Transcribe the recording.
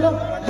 Brasil